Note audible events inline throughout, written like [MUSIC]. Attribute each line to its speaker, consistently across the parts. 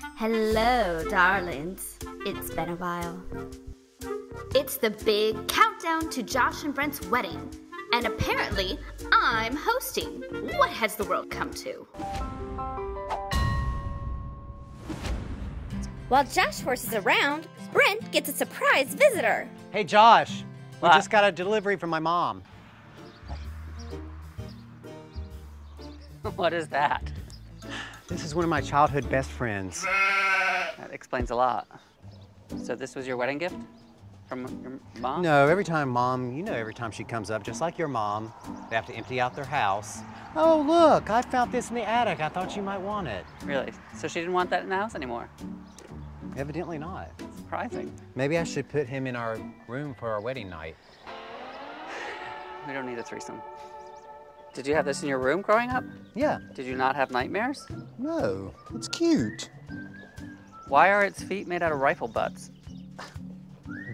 Speaker 1: Hello, darlings. It's been a while. It's the big countdown to Josh and Brent's wedding, and apparently I'm hosting. What has the world come to?
Speaker 2: While Josh horses around, Brent gets a surprise visitor.
Speaker 3: Hey, Josh. We
Speaker 4: What?
Speaker 3: just got a delivery from my mom. [LAUGHS]
Speaker 4: what is that?
Speaker 3: This is one of my childhood best friends.
Speaker 4: That explains a lot. So this was your wedding gift from your mom?
Speaker 3: No, every time mom, you know, every time she comes up, just like your mom, they have to empty out their house. Oh, look, I found this in the attic. I thought you might want it.
Speaker 4: Really? So she didn't want that in the house anymore?
Speaker 3: Evidently not.
Speaker 4: Surprising.
Speaker 3: Maybe I should put him in our room for our wedding night.
Speaker 4: We don't need a threesome. Did you have this in your room growing up?
Speaker 3: Yeah.
Speaker 4: Did you not have nightmares?
Speaker 3: No, it's cute.
Speaker 4: Why are its feet made out of rifle butts?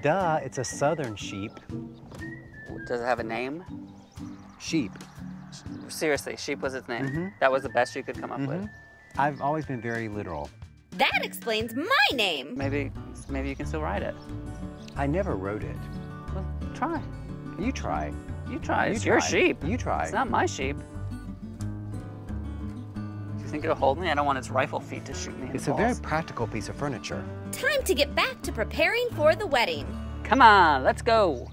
Speaker 3: Duh, it's a southern sheep.
Speaker 4: Does it have a name?
Speaker 3: Sheep.
Speaker 4: Seriously, sheep was its name.
Speaker 3: Mhm.
Speaker 4: That was the best you could come up with.
Speaker 3: Mhm. I've always been very literal.
Speaker 2: That explains my name.
Speaker 4: Maybe, maybe you can still write it.
Speaker 3: I never wrote it.
Speaker 4: Well, try.
Speaker 3: You try.
Speaker 4: You try.
Speaker 3: You
Speaker 4: It's your sheep.
Speaker 3: You try.
Speaker 4: It's not my sheep. Do you think it'll hold me? I don't want its rifle feet to shoot me. in the
Speaker 3: It's a very practical piece of furniture.
Speaker 2: Time to get back to preparing for the wedding.
Speaker 4: Come on, let's go.